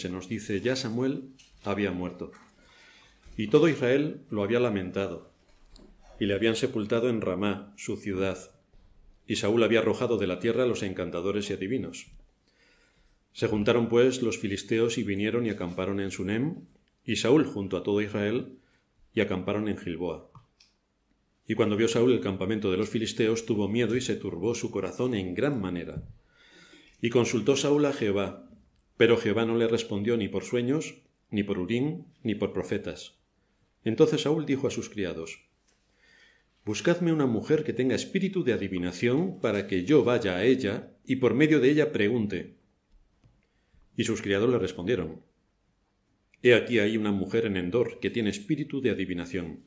se nos dice, ya Samuel había muerto. Y todo Israel lo había lamentado, y le habían sepultado en Ramá, su ciudad, y Saúl había arrojado de la tierra a los encantadores y adivinos. Se juntaron pues los filisteos y vinieron y acamparon en Sunem, y Saúl junto a todo Israel, y acamparon en Gilboa. Y cuando vio Saúl el campamento de los filisteos, tuvo miedo y se turbó su corazón en gran manera. Y consultó Saúl a Jehová, pero Jehová no le respondió ni por sueños, ni por Urín, ni por profetas. Entonces Saúl dijo a sus criados, Buscadme una mujer que tenga espíritu de adivinación para que yo vaya a ella y por medio de ella pregunte. Y sus criados le respondieron, He aquí hay una mujer en Endor que tiene espíritu de adivinación.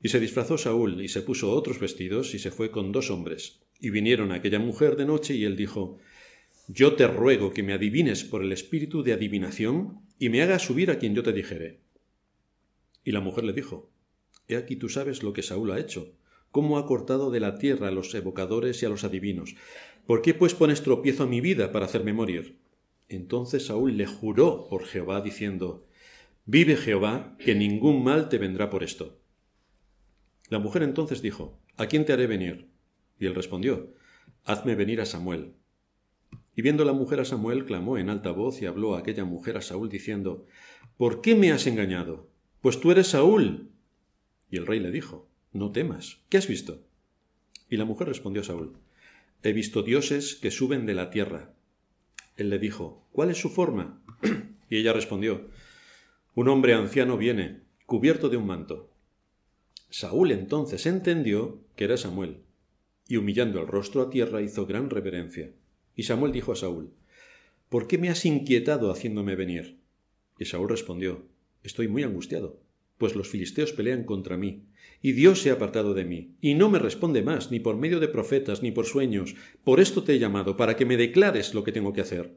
Y se disfrazó Saúl y se puso otros vestidos y se fue con dos hombres. Y vinieron a aquella mujer de noche y él dijo, Yo te ruego que me adivines por el espíritu de adivinación y me hagas subir a quien yo te dijere. Y la mujer le dijo, He aquí tú sabes lo que Saúl ha hecho, cómo ha cortado de la tierra a los evocadores y a los adivinos. ¿Por qué pues pones tropiezo a mi vida para hacerme morir? Entonces Saúl le juró por Jehová, diciendo, Vive Jehová, que ningún mal te vendrá por esto. La mujer entonces dijo, ¿A quién te haré venir? Y él respondió, Hazme venir a Samuel. Y viendo la mujer a Samuel, clamó en alta voz y habló a aquella mujer a Saúl, diciendo, ¿Por qué me has engañado? Pues tú eres Saúl. Y el rey le dijo, No temas, ¿qué has visto? Y la mujer respondió a Saúl, He visto dioses que suben de la tierra. Él le dijo, ¿Cuál es su forma? y ella respondió, Un hombre anciano viene, cubierto de un manto. Saúl entonces entendió que era Samuel, y humillando el rostro a tierra hizo gran reverencia. Y Samuel dijo a Saúl, ¿Por qué me has inquietado haciéndome venir? Y Saúl respondió, Estoy muy angustiado pues los filisteos pelean contra mí, y Dios se ha apartado de mí, y no me responde más, ni por medio de profetas, ni por sueños. Por esto te he llamado, para que me declares lo que tengo que hacer.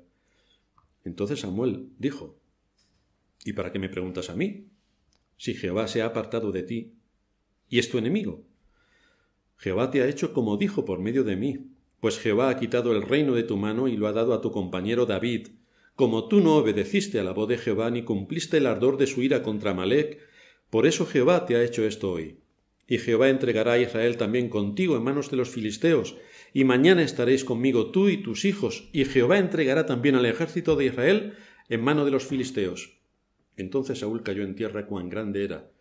Entonces Samuel dijo, ¿Y para qué me preguntas a mí? Si Jehová se ha apartado de ti, y es tu enemigo. Jehová te ha hecho como dijo por medio de mí, pues Jehová ha quitado el reino de tu mano y lo ha dado a tu compañero David. Como tú no obedeciste a la voz de Jehová ni cumpliste el ardor de su ira contra Malec, por eso Jehová te ha hecho esto hoy. Y Jehová entregará a Israel también contigo en manos de los filisteos, y mañana estaréis conmigo tú y tus hijos, y Jehová entregará también al ejército de Israel en mano de los filisteos. Entonces Saúl cayó en tierra cuán grande era,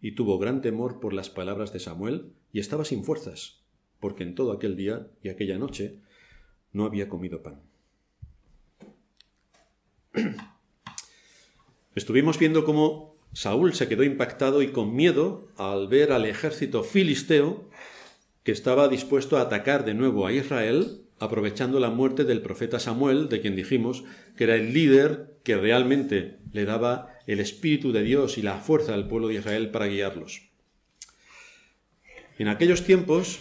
y tuvo gran temor por las palabras de Samuel, y estaba sin fuerzas, porque en todo aquel día y aquella noche no había comido pan. Estuvimos viendo cómo Saúl se quedó impactado y con miedo al ver al ejército filisteo que estaba dispuesto a atacar de nuevo a Israel, aprovechando la muerte del profeta Samuel, de quien dijimos que era el líder que realmente le daba el Espíritu de Dios y la fuerza al pueblo de Israel para guiarlos. En aquellos tiempos,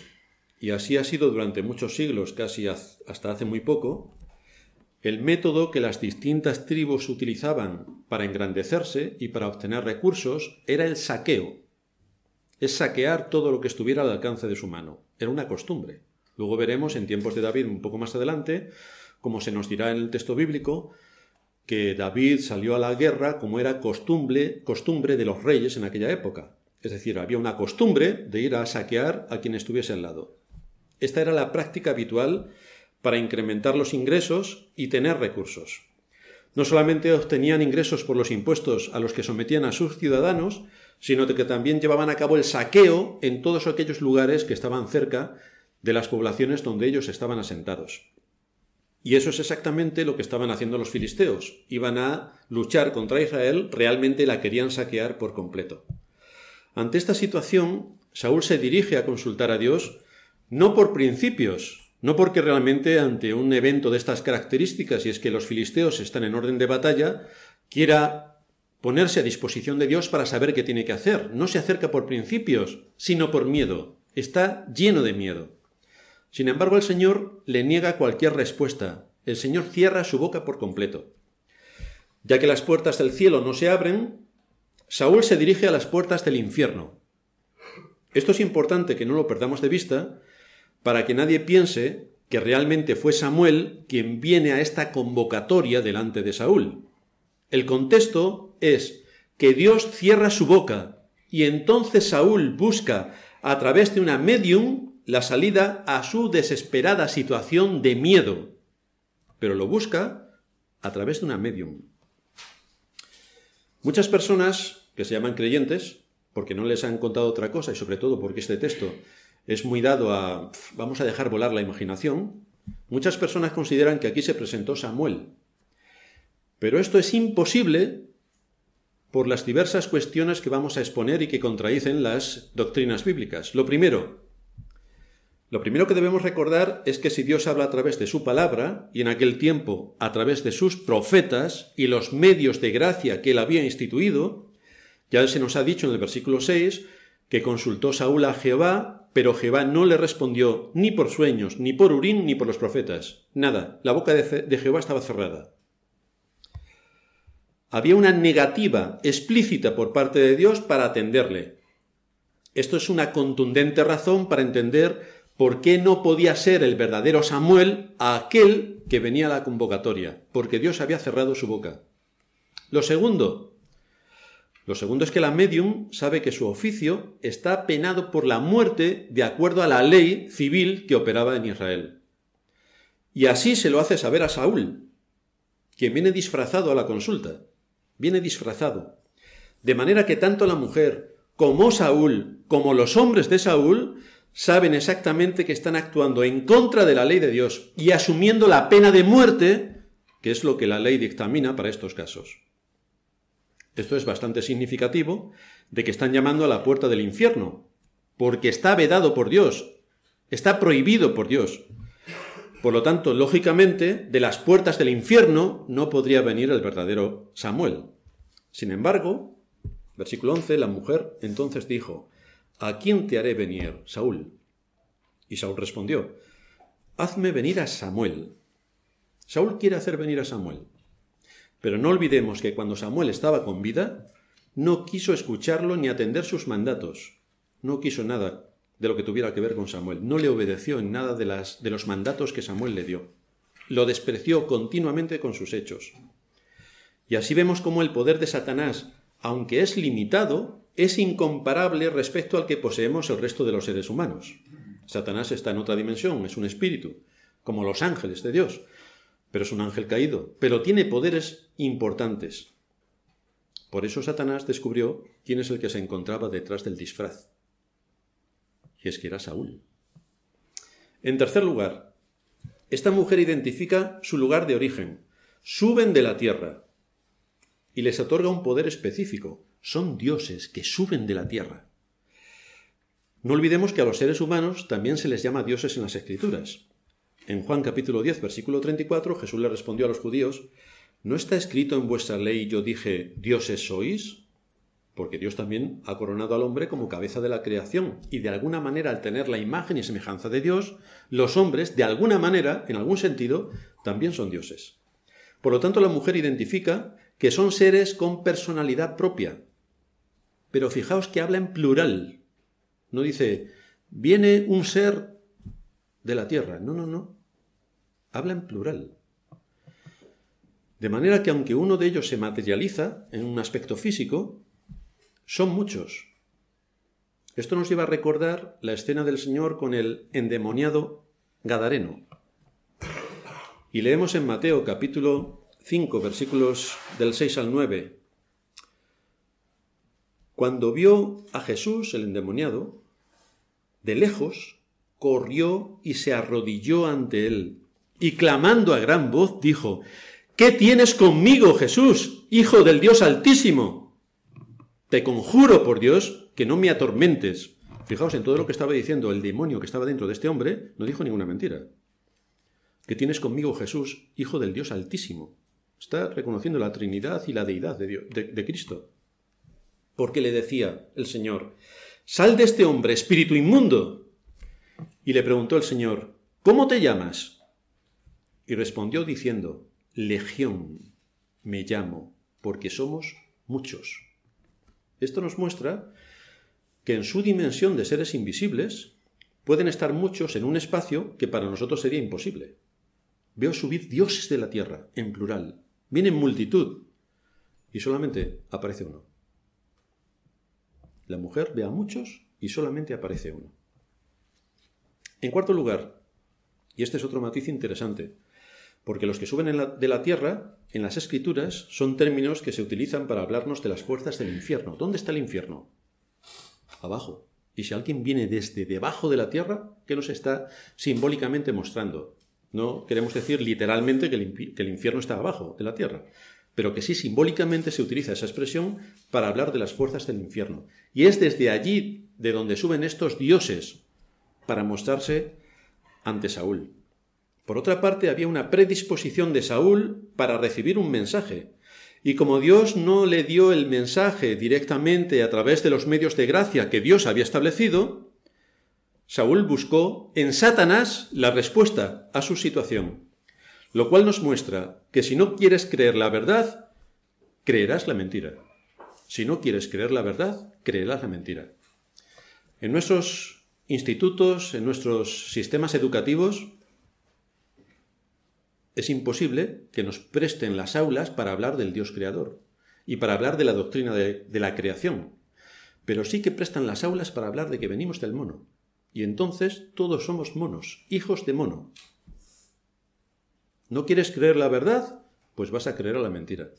y así ha sido durante muchos siglos, casi hasta hace muy poco, el método que las distintas tribus utilizaban para engrandecerse y para obtener recursos era el saqueo. Es saquear todo lo que estuviera al alcance de su mano. Era una costumbre. Luego veremos en tiempos de David un poco más adelante, como se nos dirá en el texto bíblico, que David salió a la guerra como era costumbre, costumbre de los reyes en aquella época. Es decir, había una costumbre de ir a saquear a quien estuviese al lado. Esta era la práctica habitual para incrementar los ingresos y tener recursos. No solamente obtenían ingresos por los impuestos a los que sometían a sus ciudadanos, sino que también llevaban a cabo el saqueo en todos aquellos lugares que estaban cerca de las poblaciones donde ellos estaban asentados. Y eso es exactamente lo que estaban haciendo los filisteos. Iban a luchar contra Israel, realmente la querían saquear por completo. Ante esta situación, Saúl se dirige a consultar a Dios no por principios, no porque realmente ante un evento de estas características, y es que los filisteos están en orden de batalla, quiera ponerse a disposición de Dios para saber qué tiene que hacer. No se acerca por principios, sino por miedo. Está lleno de miedo. Sin embargo, el Señor le niega cualquier respuesta. El Señor cierra su boca por completo. Ya que las puertas del cielo no se abren, Saúl se dirige a las puertas del infierno. Esto es importante que no lo perdamos de vista, para que nadie piense que realmente fue Samuel quien viene a esta convocatoria delante de Saúl. El contexto es que Dios cierra su boca y entonces Saúl busca a través de una medium la salida a su desesperada situación de miedo, pero lo busca a través de una medium. Muchas personas que se llaman creyentes, porque no les han contado otra cosa y sobre todo porque este texto es muy dado a vamos a dejar volar la imaginación, muchas personas consideran que aquí se presentó Samuel. Pero esto es imposible por las diversas cuestiones que vamos a exponer y que contradicen las doctrinas bíblicas. Lo primero, lo primero que debemos recordar es que si Dios habla a través de su palabra, y en aquel tiempo a través de sus profetas y los medios de gracia que él había instituido, ya se nos ha dicho en el versículo 6 que consultó Saúl a Jehová, pero Jehová no le respondió ni por sueños, ni por Urín, ni por los profetas. Nada, la boca de, Jehová estaba cerrada. Había una negativa explícita por parte de Dios para atenderle. Esto es una contundente razón para entender por qué no podía ser el verdadero Samuel aquel que venía a la convocatoria, porque Dios había cerrado su boca. Lo segundo, lo segundo es que la medium sabe que su oficio está penado por la muerte de acuerdo a la ley civil que operaba en Israel. Y así se lo hace saber a Saúl, quien viene disfrazado a la consulta. Viene disfrazado. De manera que tanto la mujer como Saúl, como los hombres de Saúl, saben exactamente que están actuando en contra de la ley de Dios y asumiendo la pena de muerte, que es lo que la ley dictamina para estos casos. Esto es bastante significativo de que están llamando a la puerta del infierno, porque está vedado por Dios, está prohibido por Dios. Por lo tanto, lógicamente, de las puertas del infierno no podría venir el verdadero Samuel. Sin embargo, versículo 11, la mujer entonces dijo, ¿A quién te haré venir, Saúl? Y Saúl respondió, Hazme venir a Samuel. Saúl quiere hacer venir a Samuel. Pero no olvidemos que cuando Samuel estaba con vida, no quiso escucharlo ni atender sus mandatos. No quiso nada de lo que tuviera que ver con Samuel. No le obedeció en nada de, las, de los mandatos que Samuel le dio. Lo despreció continuamente con sus hechos. Y así vemos cómo el poder de Satanás, aunque es limitado, es incomparable respecto al que poseemos el resto de los seres humanos. Satanás está en otra dimensión, es un espíritu, como los ángeles de Dios pero es un ángel caído, pero tiene poderes importantes. Por eso Satanás descubrió quién es el que se encontraba detrás del disfraz. Y es que era Saúl. En tercer lugar, esta mujer identifica su lugar de origen. Suben de la tierra y les otorga un poder específico. Son dioses que suben de la tierra. No olvidemos que a los seres humanos también se les llama dioses en las escrituras. En Juan capítulo 10, versículo 34, Jesús le respondió a los judíos, ¿no está escrito en vuestra ley yo dije, dioses sois? Porque Dios también ha coronado al hombre como cabeza de la creación, y de alguna manera al tener la imagen y semejanza de Dios, los hombres, de alguna manera, en algún sentido, también son dioses. Por lo tanto, la mujer identifica que son seres con personalidad propia. Pero fijaos que habla en plural. No dice, viene un ser de la tierra. No, no, no. Habla en plural. De manera que aunque uno de ellos se materializa en un aspecto físico, son muchos. Esto nos lleva a recordar la escena del Señor con el endemoniado Gadareno. Y leemos en Mateo capítulo 5, versículos del 6 al 9. Cuando vio a Jesús, el endemoniado, de lejos, corrió y se arrodilló ante él, y clamando a gran voz dijo, ¿Qué tienes conmigo, Jesús, Hijo del Dios Altísimo? Te conjuro por Dios que no me atormentes. Fijaos en todo lo que estaba diciendo el demonio que estaba dentro de este hombre, no dijo ninguna mentira. ¿Qué tienes conmigo, Jesús, Hijo del Dios Altísimo? Está reconociendo la Trinidad y la deidad de, de Cristo. Porque le decía el Señor, Sal de este hombre, espíritu inmundo. Y le preguntó el Señor, ¿Cómo te llamas? Y respondió diciendo, Legión me llamo, porque somos muchos. Esto nos muestra que en su dimensión de seres invisibles pueden estar muchos en un espacio que para nosotros sería imposible. Veo subir dioses de la tierra, en plural. Vienen multitud. Y solamente aparece uno. La mujer ve a muchos y solamente aparece uno. En cuarto lugar, y este es otro matiz interesante, porque los que suben de la tierra, en las escrituras, son términos que se utilizan para hablarnos de las fuerzas del infierno. ¿Dónde está el infierno? Abajo. Y si alguien viene desde debajo de la tierra, ¿qué nos está simbólicamente mostrando? No queremos decir literalmente que el, infierno está abajo de la tierra, pero que sí simbólicamente se utiliza esa expresión para hablar de las fuerzas del infierno. Y es desde allí de donde suben estos dioses para mostrarse ante Saúl. Por otra parte, había una predisposición de Saúl para recibir un mensaje. Y como Dios no le dio el mensaje directamente a través de los medios de gracia que Dios había establecido, Saúl buscó en Satanás la respuesta a su situación, lo cual nos muestra que si no quieres creer la verdad, creerás la mentira. Si no quieres creer la verdad, creerás la mentira. En nuestros institutos, en nuestros sistemas educativos, es imposible que nos presten las aulas para hablar del Dios creador y para hablar de la doctrina de, la creación, pero sí que prestan las aulas para hablar de que venimos del mono, y entonces todos somos monos, hijos de mono. ¿No quieres creer la verdad? Pues vas a creer a la mentira.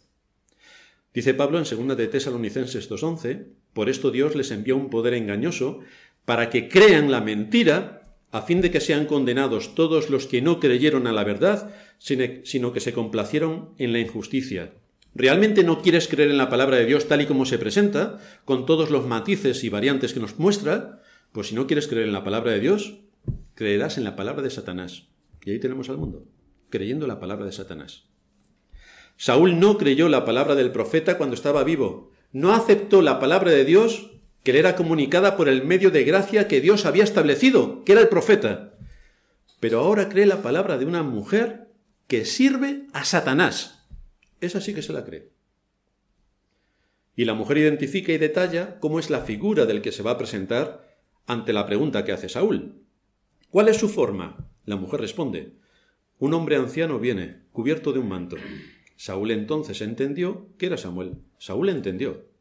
Dice Pablo en 2 de Tesalonicenses 2.11, por esto Dios les envió un poder engañoso para que crean la mentira, a fin de que sean condenados todos los que no creyeron a la verdad, sino que se complacieron en la injusticia. ¿Realmente no quieres creer en la palabra de Dios tal y como se presenta, con todos los matices y variantes que nos muestra? Pues si no quieres creer en la palabra de Dios, creerás en la palabra de Satanás. Y ahí tenemos al mundo, creyendo la palabra de Satanás. Saúl no creyó la palabra del profeta cuando estaba vivo. No aceptó la palabra de Dios que le era comunicada por el medio de gracia que Dios había establecido, que era el profeta. Pero ahora cree la palabra de una mujer que sirve a Satanás. Esa sí que se la cree. Y la mujer identifica y detalla cómo es la figura del que se va a presentar ante la pregunta que hace Saúl. ¿Cuál es su forma? La mujer responde, un hombre anciano viene, cubierto de un manto. Saúl entonces entendió que era Samuel. Saúl entendió.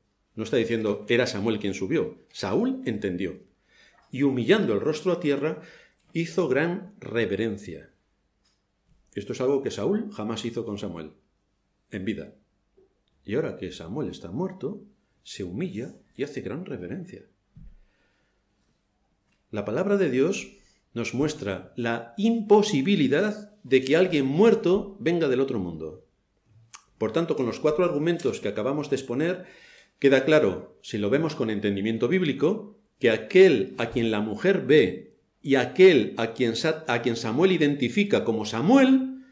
No está diciendo era Samuel quien subió. Saúl entendió. Y humillando el rostro a tierra, hizo gran reverencia. Esto es algo que Saúl jamás hizo con Samuel, en vida. Y ahora que Samuel está muerto, se humilla y hace gran reverencia. La palabra de Dios nos muestra la imposibilidad de que alguien muerto venga del otro mundo. Por tanto, con los cuatro argumentos que acabamos de exponer, queda claro, si lo vemos con entendimiento bíblico, que aquel a quien la mujer ve y aquel a quien, Samuel identifica como Samuel,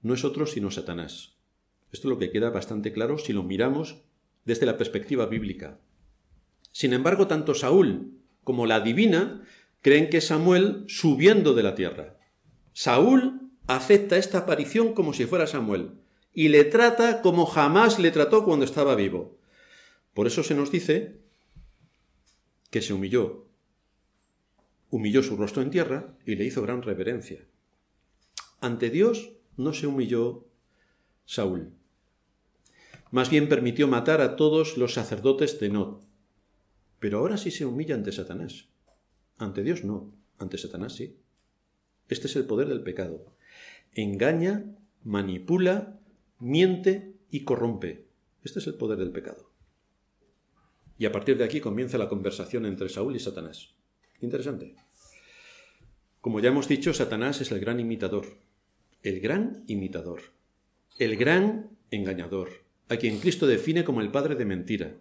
no es otro sino Satanás. Esto es lo que queda bastante claro si lo miramos desde la perspectiva bíblica. Sin embargo, tanto Saúl como la divina, creen que es Samuel subiendo de la tierra. Saúl acepta esta aparición como si fuera Samuel y le trata como jamás le trató cuando estaba vivo. Por eso se nos dice que se humilló, humilló su rostro en tierra y le hizo gran reverencia. Ante Dios no se humilló Saúl. Más bien permitió matar a todos los sacerdotes de Not, pero ahora sí se humilla ante Satanás. Ante Dios no, ante Satanás sí. Este es el poder del pecado. Engaña, manipula, miente y corrompe. Este es el poder del pecado. Y a partir de aquí comienza la conversación entre Saúl y Satanás. Interesante. Como ya hemos dicho, Satanás es el gran imitador, el gran imitador, el gran engañador, a quien Cristo define como el padre de mentira,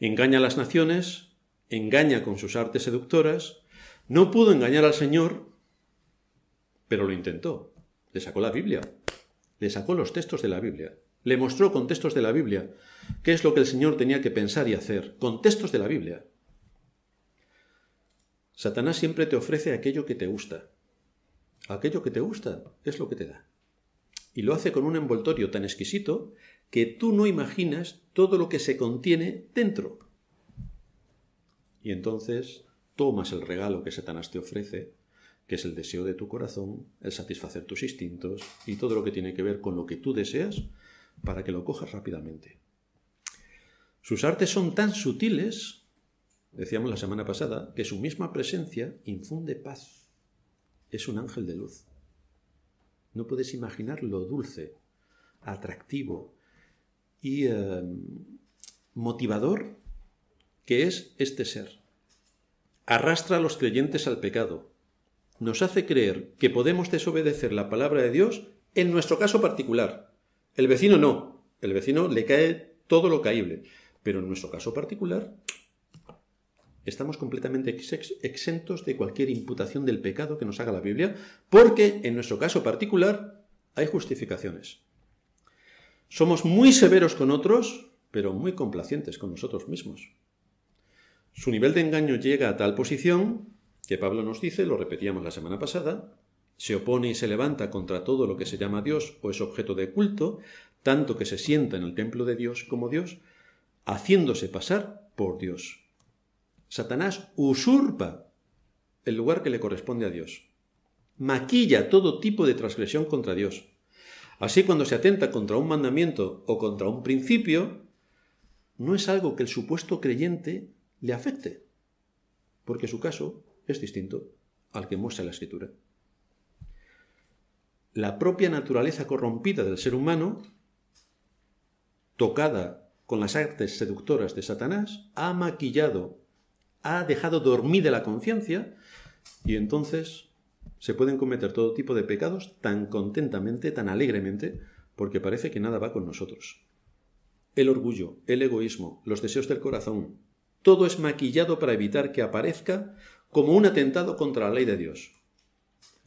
engaña a las naciones, engaña con sus artes seductoras, no pudo engañar al Señor, pero lo intentó. Le sacó la Biblia, le sacó los textos de la Biblia, le mostró con textos de la Biblia qué es lo que el Señor tenía que pensar y hacer, con textos de la Biblia. Satanás siempre te ofrece aquello que te gusta. Aquello que te gusta es lo que te da. Y lo hace con un envoltorio tan exquisito que tú no imaginas todo lo que se contiene dentro. Y entonces tomas el regalo que Satanás te ofrece, que es el deseo de tu corazón, el satisfacer tus instintos y todo lo que tiene que ver con lo que tú deseas, para que lo cojas rápidamente. Sus artes son tan sutiles, decíamos la semana pasada, que su misma presencia infunde paz. Es un ángel de luz. No puedes imaginar lo dulce, atractivo y eh, motivador que es este ser. Arrastra a los creyentes al pecado. Nos hace creer que podemos desobedecer la palabra de Dios en nuestro caso particular. El vecino no. El vecino le cae todo lo caíble. Pero en nuestro caso particular estamos completamente exentos de cualquier imputación del pecado que nos haga la Biblia, porque en nuestro caso particular hay justificaciones. Somos muy severos con otros, pero muy complacientes con nosotros mismos. Su nivel de engaño llega a tal posición que Pablo nos dice, lo repetíamos la semana pasada, se opone y se levanta contra todo lo que se llama Dios o es objeto de culto, tanto que se sienta en el templo de Dios como Dios, haciéndose pasar por Dios. Satanás usurpa el lugar que le corresponde a Dios. Maquilla todo tipo de transgresión contra Dios. Así cuando se atenta contra un mandamiento o contra un principio, no es algo que el supuesto creyente le afecte, porque su caso es distinto al que muestra la escritura. La propia naturaleza corrompida del ser humano, tocada con las artes seductoras de Satanás, ha maquillado, ha dejado dormida la conciencia y entonces se pueden cometer todo tipo de pecados tan contentamente, tan alegremente, porque parece que nada va con nosotros. El orgullo, el egoísmo, los deseos del corazón, todo es maquillado para evitar que aparezca como un atentado contra la ley de Dios.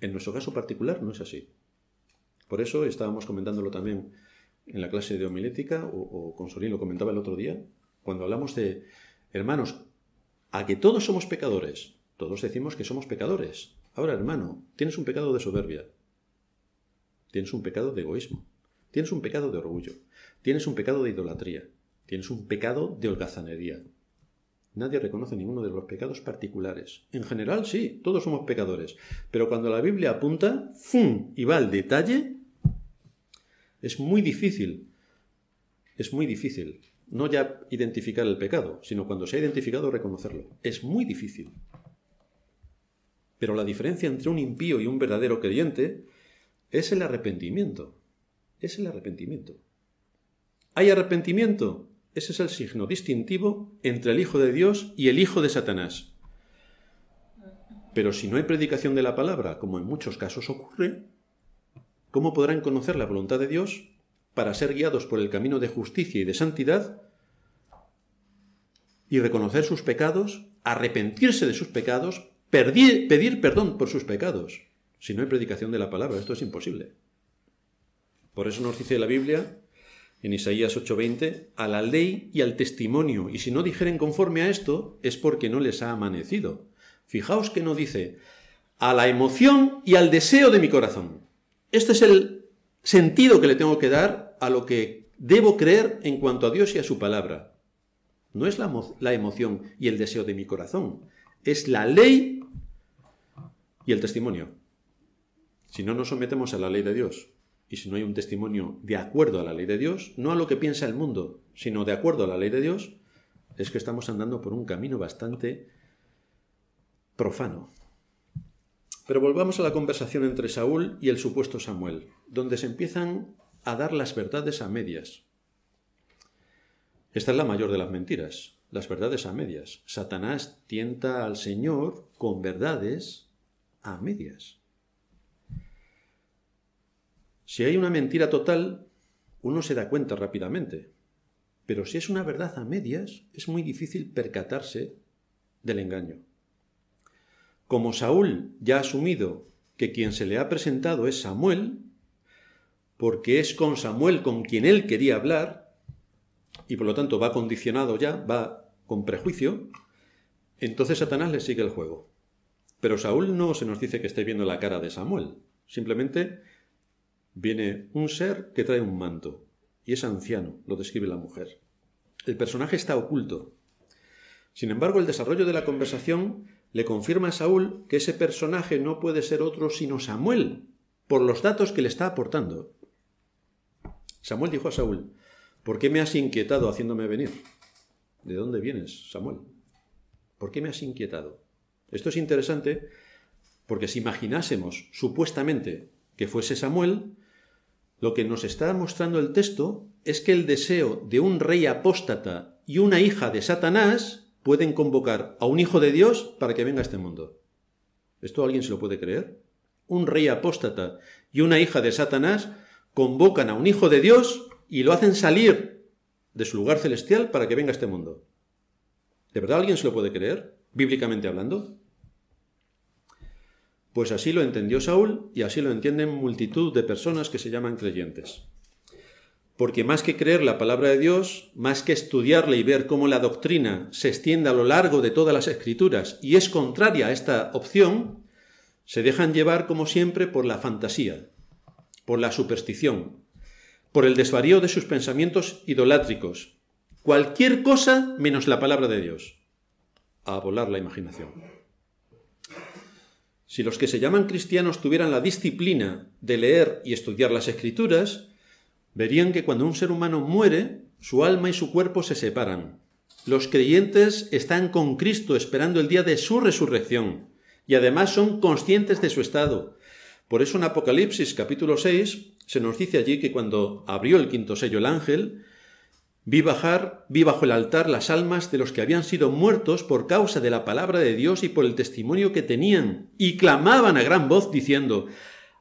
En nuestro caso particular no es así. Por eso estábamos comentándolo también en la clase de homilética, o, con Solín lo comentaba el otro día, cuando hablamos de, hermanos, a que todos somos pecadores. Todos decimos que somos pecadores. Ahora, hermano, tienes un pecado de soberbia. Tienes un pecado de egoísmo. Tienes un pecado de orgullo. Tienes un pecado de idolatría. Tienes un pecado de holgazanería. Nadie reconoce ninguno de los pecados particulares. En general, sí, todos somos pecadores. Pero cuando la Biblia apunta, ¡fum! y va al detalle, es muy difícil. Es muy difícil. No ya identificar el pecado, sino cuando se ha identificado reconocerlo. Es muy difícil. Pero la diferencia entre un impío y un verdadero creyente es el arrepentimiento. Es el arrepentimiento. ¿Hay arrepentimiento? Ese es el signo distintivo entre el Hijo de Dios y el Hijo de Satanás. Pero si no hay predicación de la palabra, como en muchos casos ocurre, ¿cómo podrán conocer la voluntad de Dios para ser guiados por el camino de justicia y de santidad y reconocer sus pecados, arrepentirse de sus pecados, pedir, perdón por sus pecados? Si no hay predicación de la palabra, esto es imposible. Por eso nos dice la Biblia en Isaías 8:20, a la ley y al testimonio, y si no dijeren conforme a esto, es porque no les ha amanecido. Fijaos que no dice, a la emoción y al deseo de mi corazón. Este es el sentido que le tengo que dar a lo que debo creer en cuanto a Dios y a su palabra. No es la, la emoción y el deseo de mi corazón, es la ley y el testimonio. Si no nos sometemos a la ley de Dios, y si no hay un testimonio de acuerdo a la ley de Dios, no a lo que piensa el mundo, sino de acuerdo a la ley de Dios, es que estamos andando por un camino bastante profano. Pero volvamos a la conversación entre Saúl y el supuesto Samuel, donde se empiezan a dar las verdades a medias. Esta es la mayor de las mentiras, las verdades a medias. Satanás tienta al Señor con verdades a medias. Si hay una mentira total, uno se da cuenta rápidamente. Pero si es una verdad a medias, es muy difícil percatarse del engaño. Como Saúl ya ha asumido que quien se le ha presentado es Samuel, porque es con Samuel con quien él quería hablar, y por lo tanto va condicionado ya, va con prejuicio, entonces Satanás le sigue el juego. Pero Saúl no se nos dice que esté viendo la cara de Samuel, simplemente viene un ser que trae un manto, y es anciano, lo describe la mujer. El personaje está oculto. Sin embargo, el desarrollo de la conversación le confirma a Saúl que ese personaje no puede ser otro sino Samuel, por los datos que le está aportando. Samuel dijo a Saúl, ¿por qué me has inquietado haciéndome venir? ¿De dónde vienes, Samuel? ¿Por qué me has inquietado? Esto es interesante porque si imaginásemos supuestamente que fuese Samuel, lo que nos está mostrando el texto es que el deseo de un rey apóstata y una hija de Satanás pueden convocar a un hijo de Dios para que venga a este mundo. ¿Esto alguien se lo puede creer? Un rey apóstata y una hija de Satanás convocan a un hijo de Dios y lo hacen salir de su lugar celestial para que venga a este mundo. ¿De verdad alguien se lo puede creer? Bíblicamente hablando. Pues así lo entendió Saúl y así lo entienden multitud de personas que se llaman creyentes. Porque más que creer la palabra de Dios, más que estudiarla y ver cómo la doctrina se extiende a lo largo de todas las escrituras y es contraria a esta opción, se dejan llevar como siempre por la fantasía, por la superstición, por el desvarío de sus pensamientos idolátricos, cualquier cosa menos la palabra de Dios, a volar la imaginación. Si los que se llaman cristianos tuvieran la disciplina de leer y estudiar las escrituras, verían que cuando un ser humano muere, su alma y su cuerpo se separan. Los creyentes están con Cristo esperando el día de su resurrección y además son conscientes de su estado. Por eso en Apocalipsis capítulo 6 se nos dice allí que cuando abrió el quinto sello el ángel, Vi bajar, vi bajo el altar las almas de los que habían sido muertos por causa de la palabra de Dios y por el testimonio que tenían, y clamaban a gran voz diciendo,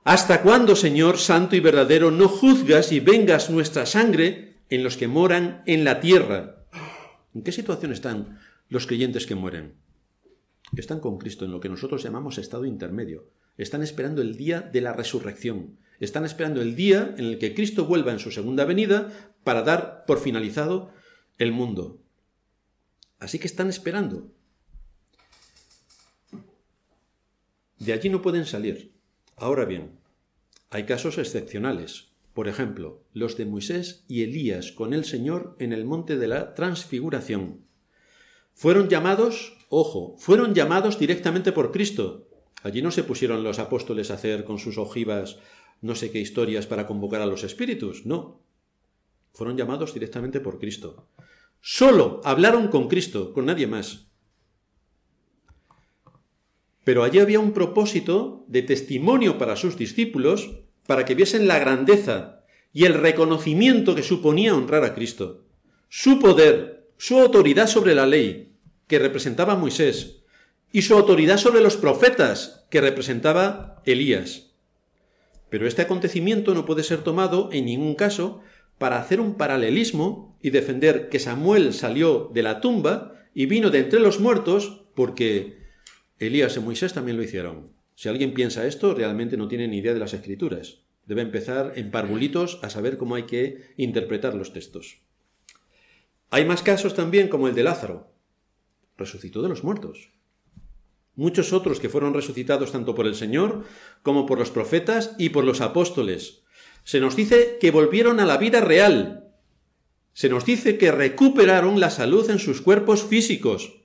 ¿Hasta cuándo, Señor Santo y verdadero, no juzgas y vengas nuestra sangre en los que moran en la tierra? ¿En qué situación están los creyentes que mueren? Están con Cristo en lo que nosotros llamamos estado intermedio. Están esperando el día de la resurrección. Están esperando el día en el que Cristo vuelva en su segunda venida para dar por finalizado el mundo. Así que están esperando. De allí no pueden salir. Ahora bien, hay casos excepcionales. Por ejemplo, los de Moisés y Elías con el Señor en el monte de la transfiguración. Fueron llamados, ojo, fueron llamados directamente por Cristo. Allí no se pusieron los apóstoles a hacer con sus ojivas no sé qué historias para convocar a los espíritus, no. Fueron llamados directamente por Cristo. Solo hablaron con Cristo, con nadie más. Pero allí había un propósito de testimonio para sus discípulos, para que viesen la grandeza y el reconocimiento que suponía honrar a Cristo. Su poder, su autoridad sobre la ley, que representaba Moisés, y su autoridad sobre los profetas, que representaba Elías. Pero este acontecimiento no puede ser tomado en ningún caso para hacer un paralelismo y defender que Samuel salió de la tumba y vino de entre los muertos porque Elías y Moisés también lo hicieron. Si alguien piensa esto, realmente no tiene ni idea de las escrituras. Debe empezar en parvulitos a saber cómo hay que interpretar los textos. Hay más casos también como el de Lázaro. Resucitó de los muertos muchos otros que fueron resucitados tanto por el Señor como por los profetas y por los apóstoles. Se nos dice que volvieron a la vida real. Se nos dice que recuperaron la salud en sus cuerpos físicos.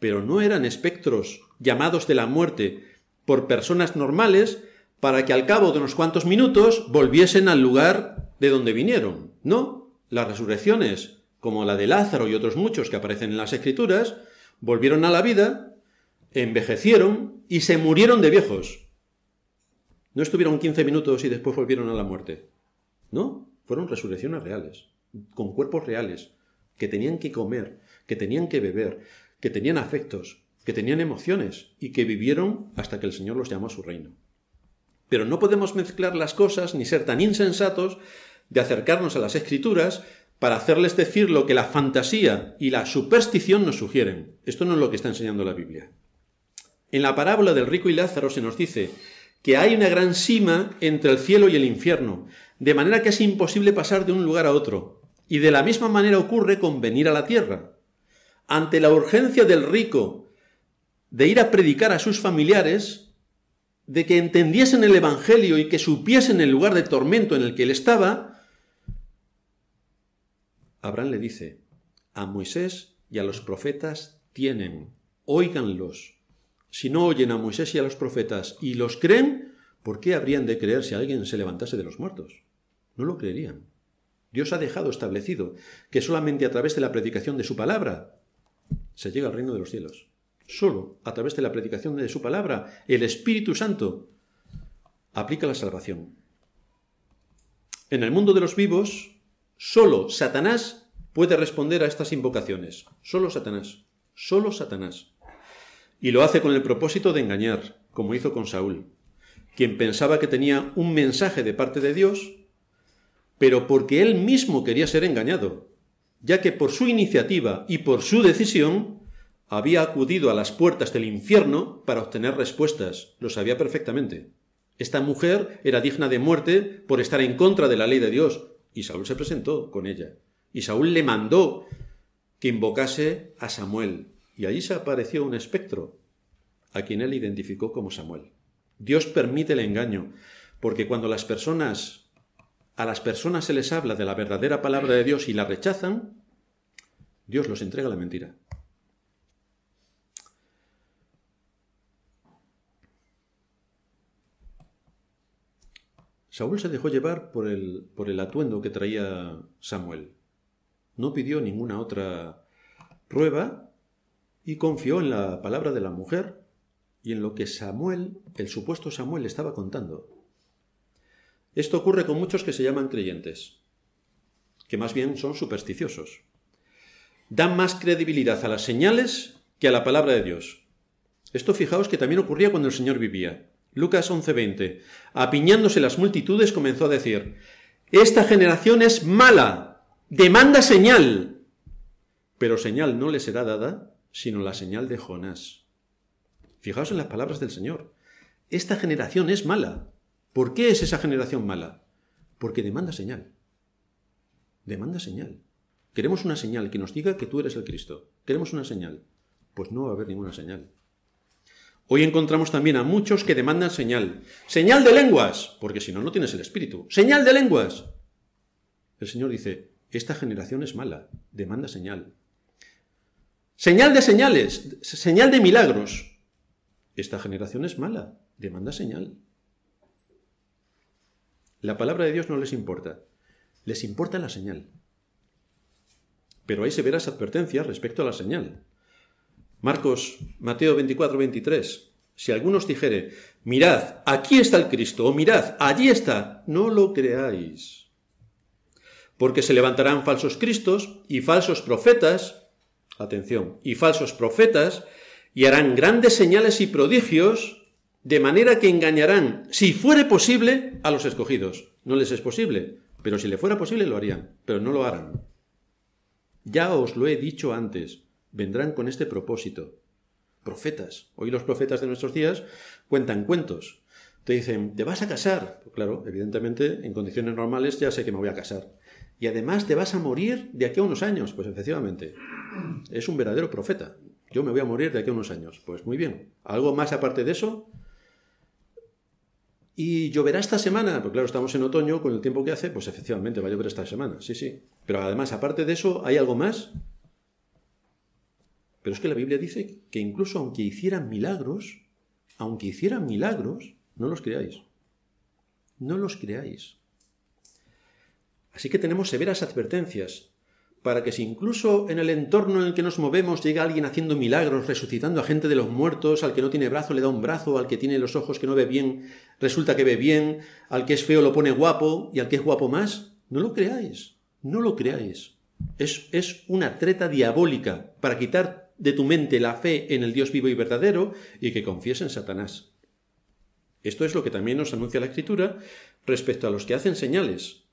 Pero no eran espectros llamados de la muerte por personas normales para que al cabo de unos cuantos minutos volviesen al lugar de donde vinieron. No, las resurrecciones, como la de Lázaro y otros muchos que aparecen en las Escrituras, volvieron a la vida envejecieron y se murieron de viejos. No estuvieron 15 minutos y después volvieron a la muerte. No, fueron resurrecciones reales, con cuerpos reales, que tenían que comer, que tenían que beber, que tenían afectos, que tenían emociones y que vivieron hasta que el Señor los llamó a su reino. Pero no podemos mezclar las cosas ni ser tan insensatos de acercarnos a las escrituras para hacerles decir lo que la fantasía y la superstición nos sugieren. Esto no es lo que está enseñando la Biblia. En la parábola del rico y Lázaro se nos dice que hay una gran sima entre el cielo y el infierno, de manera que es imposible pasar de un lugar a otro. Y de la misma manera ocurre con venir a la tierra. Ante la urgencia del rico de ir a predicar a sus familiares, de que entendiesen el Evangelio y que supiesen el lugar de tormento en el que él estaba, Abraham le dice, a Moisés y a los profetas tienen, óiganlos, si no oyen a Moisés y a los profetas y los creen, ¿por qué habrían de creer si alguien se levantase de los muertos? No lo creerían. Dios ha dejado establecido que solamente a través de la predicación de su palabra se llega al reino de los cielos. Solo a través de la predicación de su palabra, el Espíritu Santo aplica la salvación. En el mundo de los vivos, solo Satanás puede responder a estas invocaciones. Solo Satanás. Solo Satanás. Y lo hace con el propósito de engañar, como hizo con Saúl, quien pensaba que tenía un mensaje de parte de Dios, pero porque él mismo quería ser engañado, ya que por su iniciativa y por su decisión había acudido a las puertas del infierno para obtener respuestas, lo sabía perfectamente. Esta mujer era digna de muerte por estar en contra de la ley de Dios, y Saúl se presentó con ella. Y Saúl le mandó que invocase a Samuel, y allí se apareció un espectro, a quien él identificó como Samuel. Dios permite el engaño, porque cuando las personas a las personas se les habla de la verdadera palabra de Dios y la rechazan, Dios los entrega la mentira. Saúl se dejó llevar por el, por el atuendo que traía Samuel. No pidió ninguna otra prueba y confió en la palabra de la mujer y en lo que Samuel, el supuesto Samuel, estaba contando. Esto ocurre con muchos que se llaman creyentes, que más bien son supersticiosos. Dan más credibilidad a las señales que a la palabra de Dios. Esto fijaos que también ocurría cuando el Señor vivía. Lucas 11:20. Apiñándose las multitudes comenzó a decir, Esta generación es mala, demanda señal. Pero señal no le será dada, sino la señal de Jonás. Fijaos en las palabras del Señor. Esta generación es mala. ¿Por qué es esa generación mala? Porque demanda señal. Demanda señal. Queremos una señal que nos diga que tú eres el Cristo. Queremos una señal. Pues no va a haber ninguna señal. Hoy encontramos también a muchos que demandan señal. Señal de lenguas, porque si no, no tienes el espíritu. Señal de lenguas. El Señor dice, esta generación es mala, demanda señal. Señal de señales, señal de milagros. Esta generación es mala, demanda señal. La palabra de Dios no les importa, les importa la señal. Pero hay severas advertencias respecto a la señal. Marcos, Mateo 24, 23. Si algunos dijere, mirad, aquí está el Cristo, o mirad, allí está, no lo creáis. Porque se levantarán falsos cristos y falsos profetas, atención, y falsos profetas, y harán grandes señales y prodigios, de manera que engañarán, si fuere posible, a los escogidos. No les es posible, pero si le fuera posible lo harían, pero no lo harán. Ya os lo he dicho antes, vendrán con este propósito. Profetas. Hoy los profetas de nuestros días cuentan cuentos. Te dicen, ¿te vas a casar? Pues claro, evidentemente, en condiciones normales ya sé que me voy a casar. Y además te vas a morir de aquí a unos años. Pues efectivamente, es un verdadero profeta. Yo me voy a morir de aquí a unos años. Pues muy bien. ¿Algo más aparte de eso? ¿Y lloverá esta semana? Pues claro, estamos en otoño, con el tiempo que hace, pues efectivamente va a llover esta semana, sí, sí. Pero además, aparte de eso, ¿hay algo más? Pero es que la Biblia dice que incluso aunque hicieran milagros, aunque hicieran milagros, no los creáis. No los creáis. Así que tenemos severas advertencias para que si incluso en el entorno en el que nos movemos llega alguien haciendo milagros, resucitando a gente de los muertos, al que no tiene brazo le da un brazo, al que tiene los ojos que no ve bien, resulta que ve bien, al que es feo lo pone guapo y al que es guapo más, no lo creáis, no lo creáis. Es, es una treta diabólica para quitar de tu mente la fe en el Dios vivo y verdadero y que confíes en Satanás. Esto es lo que también nos anuncia la Escritura respecto a los que hacen señales.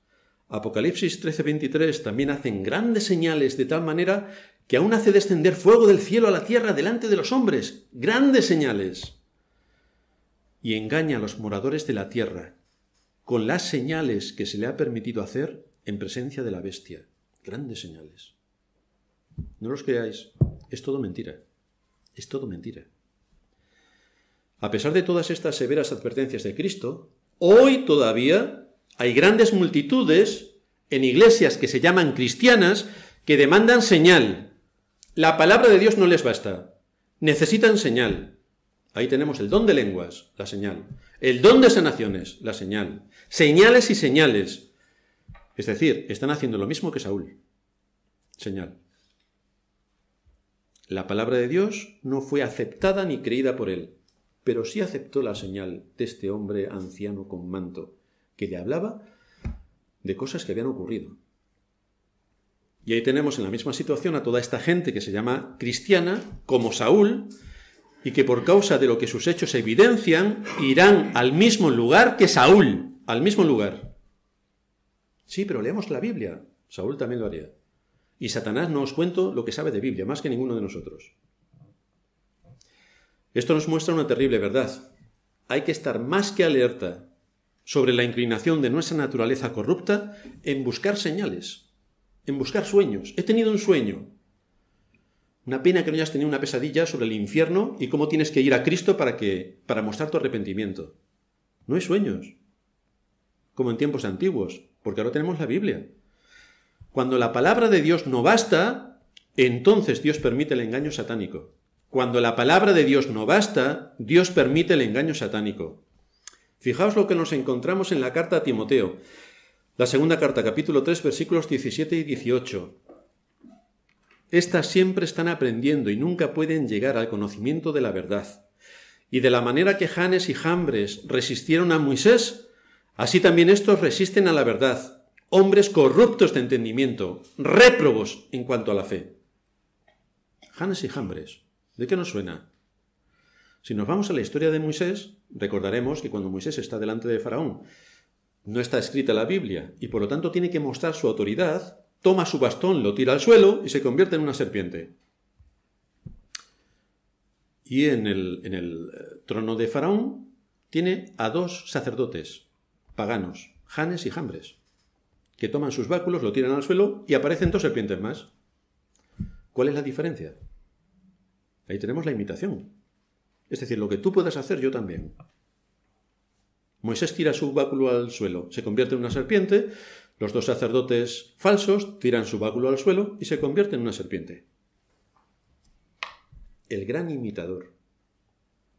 Apocalipsis 13:23 también hacen grandes señales de tal manera que aún hace descender fuego del cielo a la tierra delante de los hombres. Grandes señales. Y engaña a los moradores de la tierra con las señales que se le ha permitido hacer en presencia de la bestia. Grandes señales. No los creáis. Es todo mentira. Es todo mentira. A pesar de todas estas severas advertencias de Cristo, hoy todavía hay grandes multitudes en iglesias que se llaman cristianas que demandan señal. La palabra de Dios no les basta. Necesitan señal. Ahí tenemos el don de lenguas, la señal. El don de sanaciones, la señal. Señales y señales. Es decir, están haciendo lo mismo que Saúl. Señal. La palabra de Dios no fue aceptada ni creída por él, pero sí aceptó la señal de este hombre anciano con manto, que le hablaba de cosas que habían ocurrido. Y ahí tenemos en la misma situación a toda esta gente que se llama cristiana, como Saúl, y que por causa de lo que sus hechos evidencian, irán al mismo lugar que Saúl, al mismo lugar. Sí, pero leemos la Biblia. Saúl también lo haría. Y Satanás no os cuento lo que sabe de Biblia, más que ninguno de nosotros. Esto nos muestra una terrible verdad. Hay que estar más que alerta sobre la inclinación de nuestra naturaleza corrupta en buscar señales, en buscar sueños. He tenido un sueño. Una pena que no hayas tenido una pesadilla sobre el infierno y cómo tienes que ir a Cristo para que para mostrar tu arrepentimiento. No hay sueños, como en tiempos antiguos, porque ahora tenemos la Biblia. Cuando la palabra de Dios no basta, entonces Dios permite el engaño satánico. Cuando la palabra de Dios no basta, Dios permite el engaño satánico. Fijaos lo que nos encontramos en la carta a Timoteo, la segunda carta, capítulo 3, versículos 17 y 18. Estas siempre están aprendiendo y nunca pueden llegar al conocimiento de la verdad. Y de la manera que Janes y Jambres resistieron a Moisés, así también estos resisten a la verdad, hombres corruptos de entendimiento, réprobos en cuanto a la fe. Janes y Jambres. ¿De qué nos suena? Si nos vamos a la historia de Moisés, recordaremos que cuando Moisés está delante de Faraón, no está escrita la Biblia y por lo tanto tiene que mostrar su autoridad, toma su bastón, lo tira al suelo y se convierte en una serpiente. Y en el, en el eh, trono de Faraón tiene a dos sacerdotes paganos, Janes y Jambres, que toman sus báculos, lo tiran al suelo y aparecen dos serpientes más. ¿Cuál es la diferencia? Ahí tenemos la imitación. Es decir, lo que tú puedes hacer, yo también. Moisés tira su báculo al suelo, se convierte en una serpiente, los dos sacerdotes falsos tiran su báculo al suelo y se convierte en una serpiente. El gran imitador.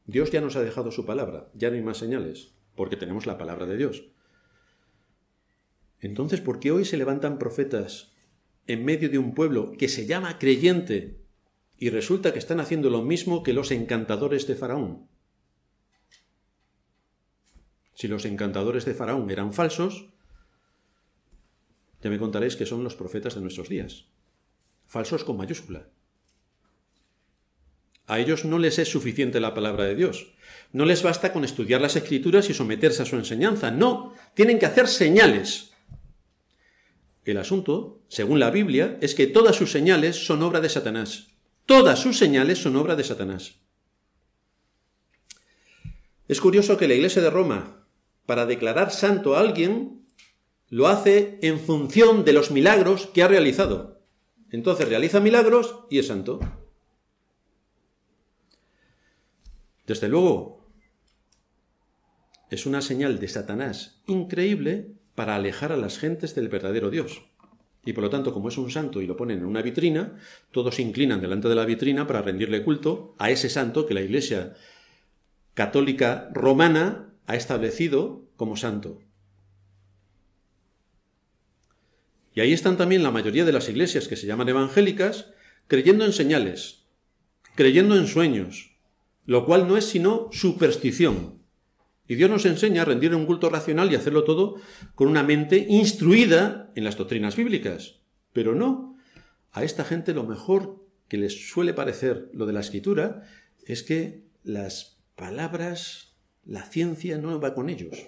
Dios ya nos ha dejado su palabra, ya no hay más señales, porque tenemos la palabra de Dios. Entonces, ¿por qué hoy se levantan profetas en medio de un pueblo que se llama creyente y resulta que están haciendo lo mismo que los encantadores de Faraón. Si los encantadores de Faraón eran falsos, ya me contaréis que son los profetas de nuestros días. Falsos con mayúscula. A ellos no les es suficiente la palabra de Dios. No les basta con estudiar las escrituras y someterse a su enseñanza. No, tienen que hacer señales. El asunto, según la Biblia, es que todas sus señales son obra de Satanás. Todas sus señales son obra de Satanás. Es curioso que la Iglesia de Roma, para declarar santo a alguien, lo hace en función de los milagros que ha realizado. Entonces realiza milagros y es santo. Desde luego, es una señal de Satanás increíble para alejar a las gentes del verdadero Dios. Y por lo tanto, como es un santo y lo ponen en una vitrina, todos se inclinan delante de la vitrina para rendirle culto a ese santo que la Iglesia católica romana ha establecido como santo. Y ahí están también la mayoría de las iglesias que se llaman evangélicas, creyendo en señales, creyendo en sueños, lo cual no es sino superstición. Y Dios nos enseña a rendir un culto racional y hacerlo todo con una mente instruida en las doctrinas bíblicas. Pero no. A esta gente lo mejor que les suele parecer lo de la escritura es que las palabras, la ciencia no va con ellos.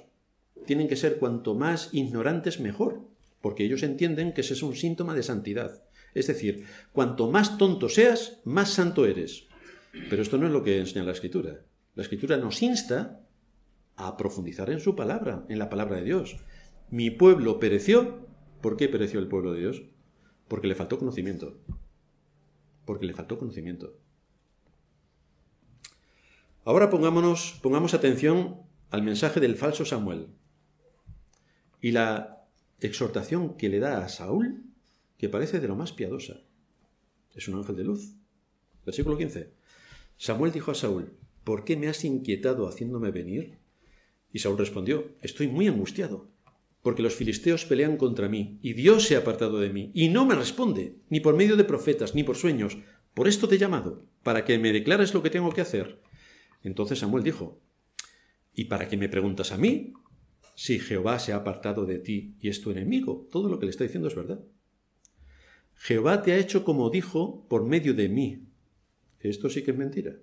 Tienen que ser cuanto más ignorantes mejor, porque ellos entienden que ese es un síntoma de santidad. Es decir, cuanto más tonto seas, más santo eres. Pero esto no es lo que enseña la escritura. La escritura nos insta a profundizar en su palabra, en la palabra de Dios. Mi pueblo pereció. ¿Por qué pereció el pueblo de Dios? Porque le faltó conocimiento. Porque le faltó conocimiento. Ahora pongámonos, pongamos atención al mensaje del falso Samuel y la exhortación que le da a Saúl, que parece de lo más piadosa. Es un ángel de luz. Versículo 15. Samuel dijo a Saúl, ¿por qué me has inquietado haciéndome venir? Y Saúl respondió, estoy muy angustiado, porque los filisteos pelean contra mí, y Dios se ha apartado de mí, y no me responde, ni por medio de profetas, ni por sueños. Por esto te he llamado, para que me declares lo que tengo que hacer. Entonces Samuel dijo, ¿y para qué me preguntas a mí? Si Jehová se ha apartado de ti y es tu enemigo, todo lo que le está diciendo es verdad. Jehová te ha hecho como dijo por medio de mí. Esto sí que es mentira,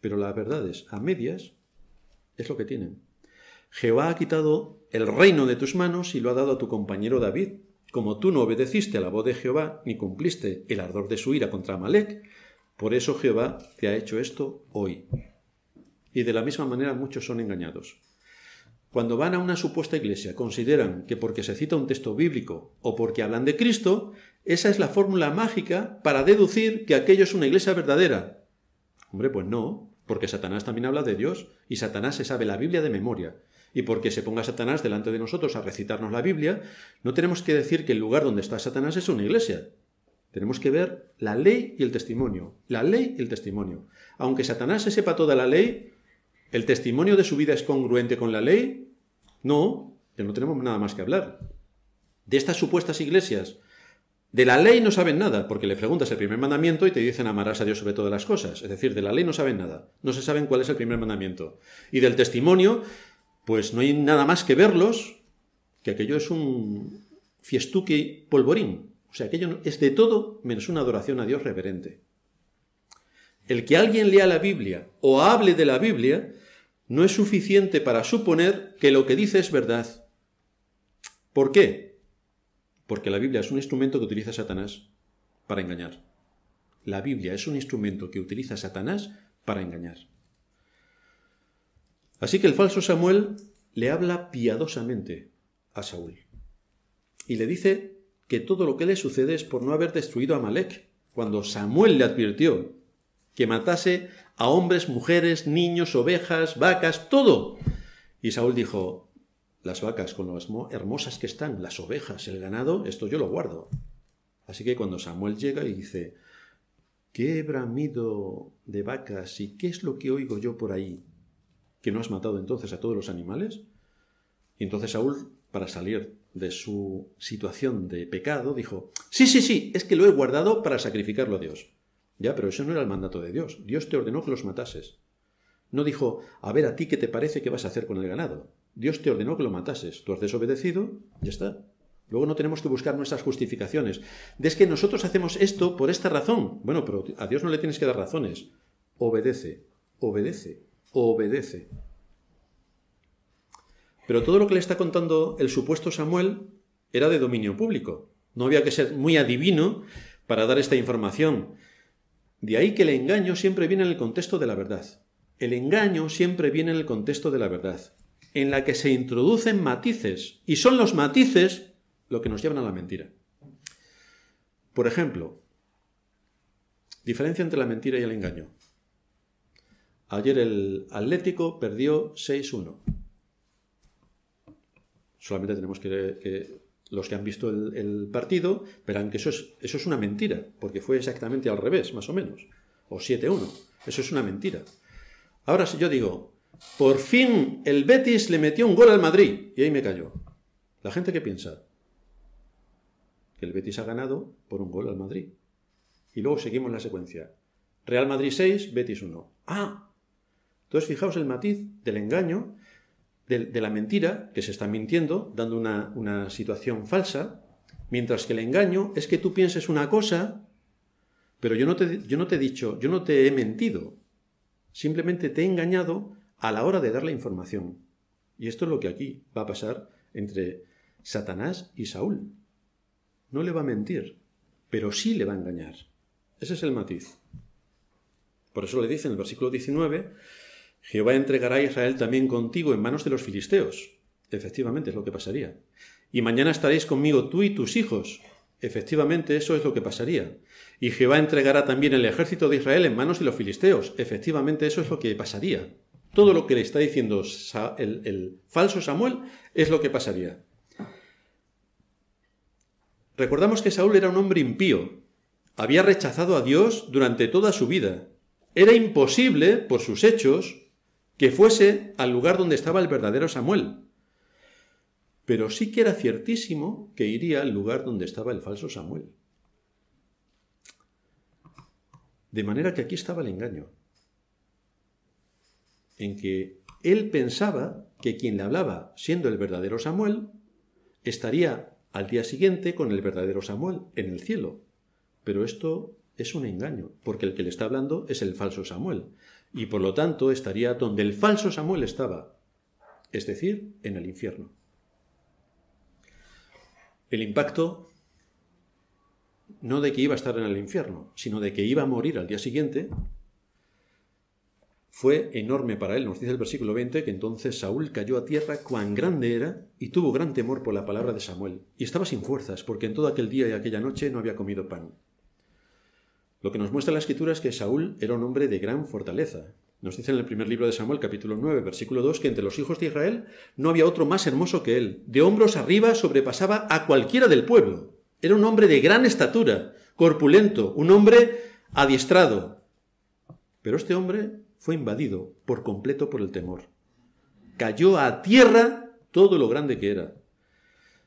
pero la verdad es, a medias, es lo que tienen. Jehová ha quitado el reino de tus manos y lo ha dado a tu compañero David. Como tú no obedeciste a la voz de Jehová, ni cumpliste el ardor de su ira contra Amalek, por eso Jehová te ha hecho esto hoy. Y de la misma manera muchos son engañados. Cuando van a una supuesta iglesia, consideran que porque se cita un texto bíblico o porque hablan de Cristo, esa es la fórmula mágica para deducir que aquello es una iglesia verdadera. Hombre, pues no, porque Satanás también habla de Dios y Satanás se sabe la Biblia de memoria y porque se ponga Satanás delante de nosotros a recitarnos la Biblia, no tenemos que decir que el lugar donde está Satanás es una iglesia. Tenemos que ver la ley y el testimonio. La ley y el testimonio. Aunque Satanás se sepa toda la ley, ¿el testimonio de su vida es congruente con la ley? No, ya no tenemos nada más que hablar. De estas supuestas iglesias, de la ley no saben nada, porque le preguntas el primer mandamiento y te dicen amarás a Dios sobre todas las cosas. Es decir, de la ley no saben nada. No se saben cuál es el primer mandamiento. Y del testimonio, pues no hay nada más que verlos, que aquello es un fiestuque polvorín. O sea, aquello es de todo menos una adoración a Dios reverente. El que alguien lea la Biblia o hable de la Biblia no es suficiente para suponer que lo que dice es verdad. ¿Por qué? Porque la Biblia es un instrumento que utiliza Satanás para engañar. La Biblia es un instrumento que utiliza Satanás para engañar. Así que el falso Samuel le habla piadosamente a Saúl y le dice que todo lo que le sucede es por no haber destruido a Malek, cuando Samuel le advirtió que matase a hombres, mujeres, niños, ovejas, vacas, todo. Y Saúl dijo, las vacas con lo hermosas que están, las ovejas, el ganado, esto yo lo guardo. Así que cuando Samuel llega y dice, ¿qué bramido de vacas y qué es lo que oigo yo por ahí? Que no has matado entonces a todos los animales? Y entonces Saúl, para salir de su situación de pecado, dijo, sí, sí, sí, es que lo he guardado para sacrificarlo a Dios. Ya, pero eso no era el mandato de Dios. Dios te ordenó que los matases. No dijo, a ver, a ti qué te parece que vas a hacer con el ganado. Dios te ordenó que lo matases. Tú has desobedecido, ya está. Luego no tenemos que buscar nuestras justificaciones. De es que nosotros hacemos esto por esta razón. Bueno, pero a Dios no le tienes que dar razones. Obedece, obedece obedece. Pero todo lo que le está contando el supuesto Samuel era de dominio público. No había que ser muy adivino para dar esta información. De ahí que el engaño siempre viene en el contexto de la verdad. El engaño siempre viene en el contexto de la verdad, en la que se introducen matices, y son los matices lo que nos llevan a la mentira. Por ejemplo, diferencia entre la mentira y el engaño. Ayer el Atlético perdió 6-1. Solamente tenemos que, los que han visto el, partido verán que eso es, eso es una mentira, porque fue exactamente al revés, más o menos. O 7-1. Eso es una mentira. Ahora si yo digo, por fin el Betis le metió un gol al Madrid, y ahí me cayó. ¿La gente qué piensa? Que el Betis ha ganado por un gol al Madrid. Y luego seguimos la secuencia. Real Madrid 6, Betis 1. Ah, entonces, fijaos el matiz del engaño, de, la mentira, que se está mintiendo, dando una, situación falsa, mientras que el engaño es que tú pienses una cosa, pero yo no, te, yo no te he dicho, yo no te he mentido, simplemente te he engañado a la hora de dar la información. Y esto es lo que aquí va a pasar entre Satanás y Saúl. No le va a mentir, pero sí le va a engañar. Ese es el matiz. Por eso le dice en el versículo 19, Jehová entregará a Israel también contigo en manos de los filisteos. Efectivamente, es lo que pasaría. Y mañana estaréis conmigo tú y tus hijos. Efectivamente, eso es lo que pasaría. Y Jehová entregará también el ejército de Israel en manos de los filisteos. Efectivamente, eso es lo que pasaría. Todo lo que le está diciendo el, falso Samuel es lo que pasaría. Recordamos que Saúl era un hombre impío. Había rechazado a Dios durante toda su vida Era imposible, por sus hechos, que fuese al lugar donde estaba el verdadero Samuel. Pero sí que era ciertísimo que iría al lugar donde estaba el falso Samuel. De manera que aquí estaba el engaño, en que él pensaba que quien le hablaba, siendo el verdadero Samuel, estaría al día siguiente con el verdadero Samuel en el cielo. Pero esto es un engaño, porque el que le está hablando es el falso Samuel, y por lo tanto estaría donde el falso Samuel estaba, es decir, en el infierno. El impacto no de que iba a estar en el infierno, sino de que iba a morir al día siguiente, fue enorme para él. Nos dice el versículo 20 que entonces Saúl cayó a tierra cuán grande era y tuvo gran temor por la palabra de Samuel. Y estaba sin fuerzas, porque en todo aquel día y aquella noche no había comido pan. Lo que nos muestra la escritura es que Saúl era un hombre de gran fortaleza. Nos dice en el primer libro de Samuel, capítulo 9, versículo 2, que entre los hijos de Israel no había otro más hermoso que él. De hombros arriba sobrepasaba a cualquiera del pueblo. Era un hombre de gran estatura, corpulento, un hombre adiestrado. Pero este hombre fue invadido por completo por el temor. Cayó a tierra todo lo grande que era.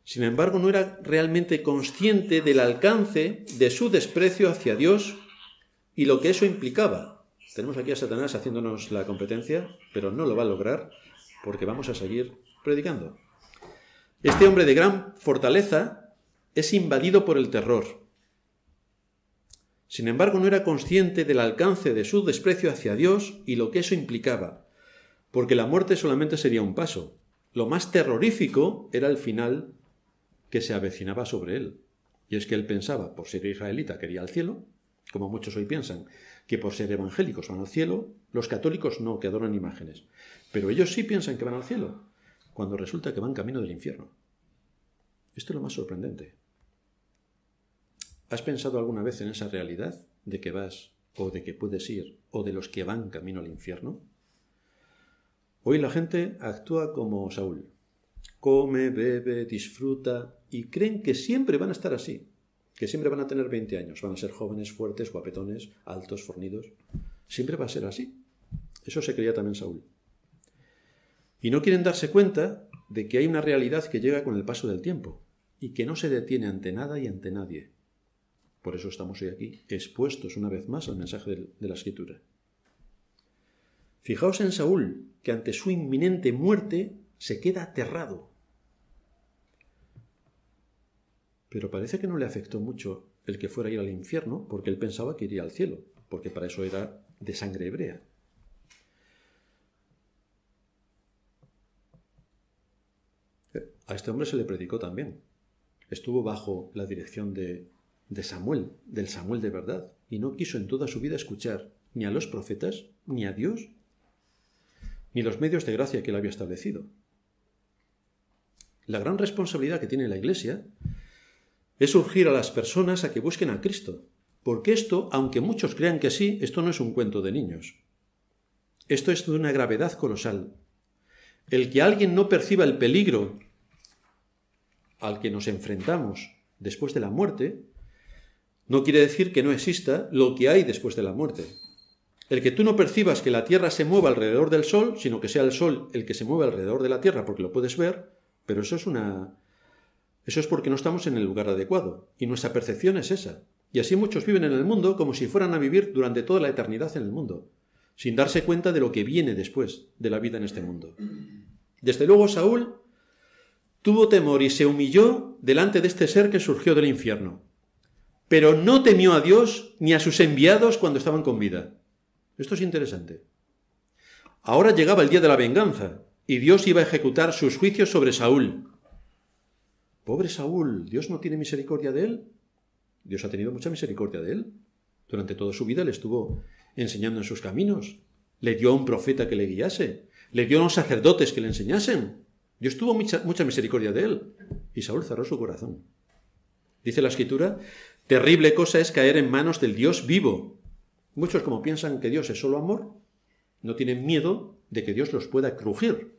Sin embargo, no era realmente consciente del alcance de su desprecio hacia Dios y lo que eso implicaba. Tenemos aquí a Satanás haciéndonos la competencia, pero no lo va a lograr porque vamos a seguir predicando. Este hombre de gran fortaleza es invadido por el terror. Sin embargo, no era consciente del alcance de su desprecio hacia Dios y lo que eso implicaba, porque la muerte solamente sería un paso. Lo más terrorífico era el final que se avecinaba sobre él. Y es que él pensaba, por ser israelita, quería al cielo, como muchos hoy piensan, que por ser evangélicos van al cielo, los católicos no, que adoran imágenes. Pero ellos sí piensan que van al cielo, cuando resulta que van camino del infierno. Esto es lo más sorprendente. ¿Has pensado alguna vez en esa realidad de que vas o de que puedes ir o de los que van camino al infierno? Hoy la gente actúa como Saúl. Come, bebe, disfruta y creen que siempre van a estar así, que siempre van a tener 20 años, van a ser jóvenes, fuertes, guapetones, altos, fornidos. Siempre va a ser así. Eso se creía también Saúl. Y no quieren darse cuenta de que hay una realidad que llega con el paso del tiempo y que no se detiene ante nada y ante nadie. Por eso estamos hoy aquí, expuestos una vez más al mensaje de la escritura. Fijaos en Saúl, que ante su inminente muerte se queda aterrado. Pero parece que no le afectó mucho el que fuera a ir al infierno, porque él pensaba que iría al cielo, porque para eso era de sangre hebrea. A este hombre se le predicó también. Estuvo bajo la dirección de, de Samuel, del Samuel de verdad, y no quiso en toda su vida escuchar ni a los profetas, ni a Dios, ni los medios de gracia que él había establecido. La gran responsabilidad que tiene la Iglesia es urgir a las personas a que busquen a Cristo, porque esto, aunque muchos crean que sí, esto no es un cuento de niños. Esto es de una gravedad colosal. El que alguien no perciba el peligro al que nos enfrentamos después de la muerte, no quiere decir que no exista lo que hay después de la muerte. El que tú no percibas que la Tierra se mueva alrededor del Sol, sino que sea el Sol el que se mueve alrededor de la Tierra porque lo puedes ver, pero eso es una... Eso es porque no estamos en el lugar adecuado, y nuestra percepción es esa. Y así muchos viven en el mundo como si fueran a vivir durante toda la eternidad en el mundo, sin darse cuenta de lo que viene después de la vida en este mundo. Desde luego Saúl tuvo temor y se humilló delante de este ser que surgió del infierno, pero no temió a Dios ni a sus enviados cuando estaban con vida. Esto es interesante. Ahora llegaba el día de la venganza, y Dios iba a ejecutar sus juicios sobre Saúl. Pobre Saúl, ¿Dios no tiene misericordia de él? Dios ha tenido mucha misericordia de él. Durante toda su vida le estuvo enseñando en sus caminos. Le dio a un profeta que le guiase. Le dio a unos sacerdotes que le enseñasen. Dios tuvo mucha, mucha misericordia de él. Y Saúl cerró su corazón. Dice la escritura, terrible cosa es caer en manos del Dios vivo. Muchos como piensan que Dios es solo amor, no tienen miedo de que Dios los pueda crujir.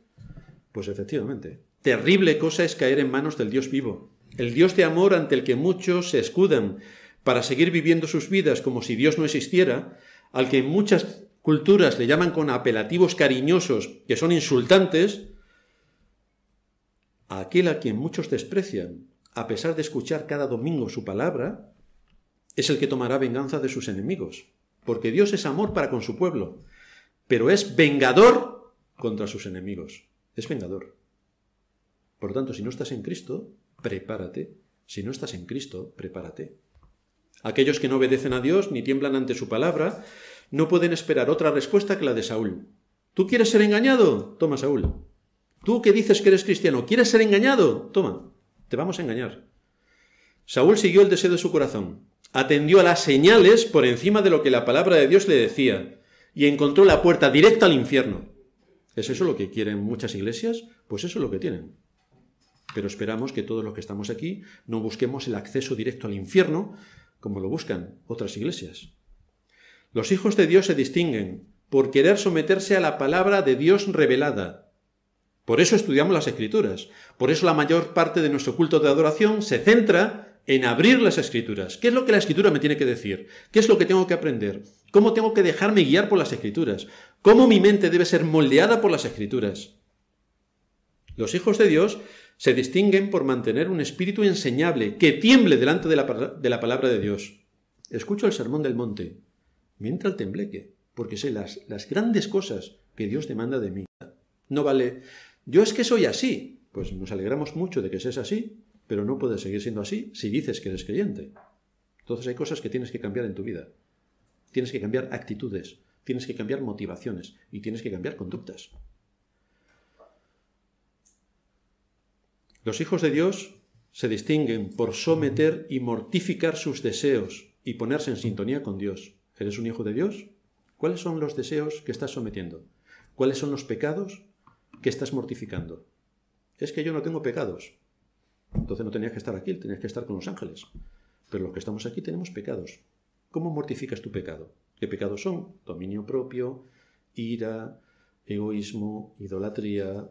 Pues efectivamente, terrible cosa es caer en manos del Dios vivo, el Dios de amor ante el que muchos se escudan para seguir viviendo sus vidas como si Dios no existiera, al que en muchas culturas le llaman con apelativos cariñosos que son insultantes, aquel a quien muchos desprecian, a pesar de escuchar cada domingo su palabra, es el que tomará venganza de sus enemigos, porque Dios es amor para con su pueblo, pero es vengador contra sus enemigos, es vengador. Por tanto, si no estás en Cristo, prepárate. Si no estás en Cristo, prepárate. Aquellos que no obedecen a Dios ni tiemblan ante su palabra, no pueden esperar otra respuesta que la de Saúl. ¿Tú quieres ser engañado? Toma, Saúl. Tú que dices que eres cristiano, ¿quieres ser engañado? Toma, te vamos a engañar. Saúl siguió el deseo de su corazón, atendió a las señales por encima de lo que la palabra de Dios le decía, y encontró la puerta directa al infierno. ¿Es eso lo que quieren muchas iglesias? Pues eso es lo que tienen. Pero esperamos que todos los que estamos aquí no busquemos el acceso directo al infierno como lo buscan otras iglesias. Los hijos de Dios se distinguen por querer someterse a la palabra de Dios revelada. Por eso estudiamos las escrituras. Por eso la mayor parte de nuestro culto de adoración se centra en abrir las escrituras. ¿Qué es lo que la escritura me tiene que decir? ¿Qué es lo que tengo que aprender? ¿Cómo tengo que dejarme guiar por las escrituras? ¿Cómo mi mente debe ser moldeada por las escrituras? Los hijos de Dios se distinguen por mantener un espíritu enseñable que tiemble delante de la, de la palabra de Dios. Escucho el sermón del monte mientras el tembleque, porque sé las, las grandes cosas que Dios demanda de mí. No vale, yo es que soy así. Pues nos alegramos mucho de que seas así, pero no puedes seguir siendo así si dices que eres creyente. Entonces hay cosas que tienes que cambiar en tu vida. Tienes que cambiar actitudes, tienes que cambiar motivaciones y tienes que cambiar conductas. Los hijos de Dios se distinguen por someter y mortificar sus deseos y ponerse en sintonía con Dios. ¿Eres un hijo de Dios? ¿Cuáles son los deseos que estás sometiendo? ¿Cuáles son los pecados que estás mortificando? Es que yo no tengo pecados. Entonces no tenías que estar aquí, tenías que estar con los ángeles. Pero los que estamos aquí tenemos pecados. ¿Cómo mortificas tu pecado? ¿Qué pecados son? Dominio propio, ira, egoísmo, idolatría,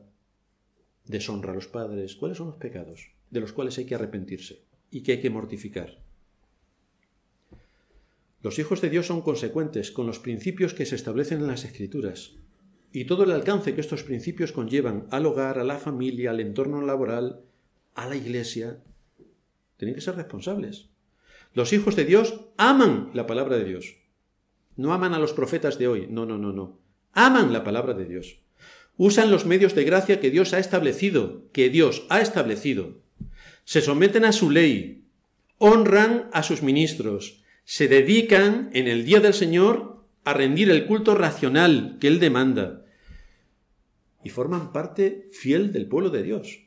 deshonra a los padres. ¿Cuáles son los pecados de los cuales hay que arrepentirse y que hay que mortificar? Los hijos de Dios son consecuentes con los principios que se establecen en las Escrituras y todo el alcance que estos principios conllevan al hogar, a la familia, al entorno laboral, a la iglesia. Tienen que ser responsables. Los hijos de Dios aman la palabra de Dios. No aman a los profetas de hoy, no, no, no, no. Aman la palabra de Dios. Usan los medios de gracia que Dios ha establecido, que Dios ha establecido. Se someten a su ley, honran a sus ministros, se dedican en el día del Señor a rendir el culto racional que Él demanda y forman parte fiel del pueblo de Dios.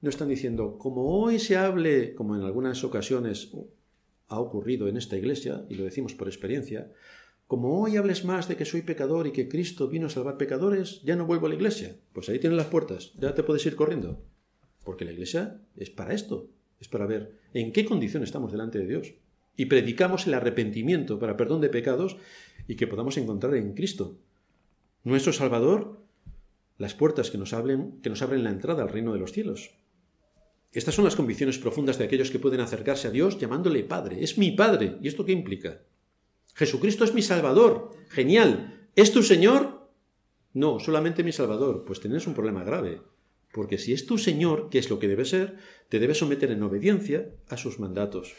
No están diciendo, como hoy se hable, como en algunas ocasiones ha ocurrido en esta iglesia, y lo decimos por experiencia, como hoy hables más de que soy pecador y que Cristo vino a salvar pecadores, ya no vuelvo a la iglesia. Pues ahí tienes las puertas, ya te puedes ir corriendo. Porque la iglesia es para esto, es para ver en qué condición estamos delante de Dios y predicamos el arrepentimiento para perdón de pecados y que podamos encontrar en Cristo, nuestro Salvador, las puertas que nos, abren, que nos abren la entrada al reino de los cielos. Estas son las convicciones profundas de aquellos que pueden acercarse a Dios llamándole Padre. Es mi Padre. ¿Y esto qué implica? Jesucristo es mi Salvador. Genial. ¿Es tu Señor? No, solamente mi Salvador. Pues tenés un problema grave. Porque si es tu Señor, que es lo que debe ser, te debes someter en obediencia a sus mandatos.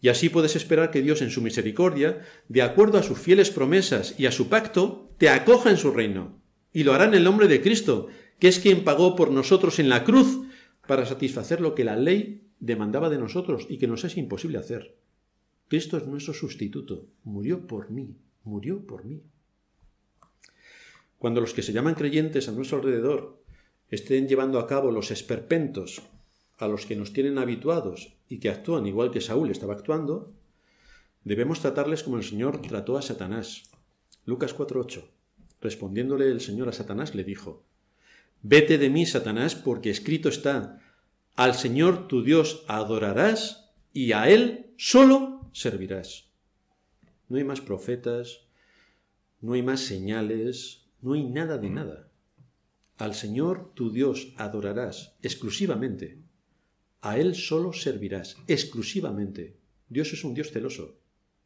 Y así puedes esperar que Dios en su misericordia, de acuerdo a sus fieles promesas y a su pacto, te acoja en su reino. Y lo hará en el nombre de Cristo, que es quien pagó por nosotros en la cruz para satisfacer lo que la ley demandaba de nosotros y que nos es imposible hacer. Cristo es nuestro sustituto, murió por mí, murió por mí. Cuando los que se llaman creyentes a nuestro alrededor estén llevando a cabo los esperpentos a los que nos tienen habituados y que actúan igual que Saúl estaba actuando, debemos tratarles como el Señor trató a Satanás. Lucas 4.8. Respondiéndole el Señor a Satanás, le dijo, Vete de mí, Satanás, porque escrito está, al Señor tu Dios adorarás y a Él solo servirás. No hay más profetas, no hay más señales, no hay nada de nada. Al Señor tu Dios adorarás exclusivamente. A Él solo servirás exclusivamente. Dios es un Dios celoso.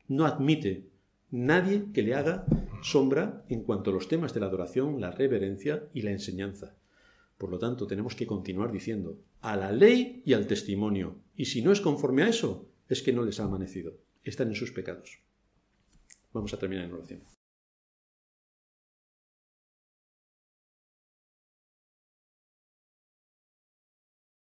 No admite nadie que le haga sombra en cuanto a los temas de la adoración, la reverencia y la enseñanza. Por lo tanto, tenemos que continuar diciendo a la ley y al testimonio. Y si no es conforme a eso, es que no les ha amanecido, están en sus pecados. Vamos a terminar en oración.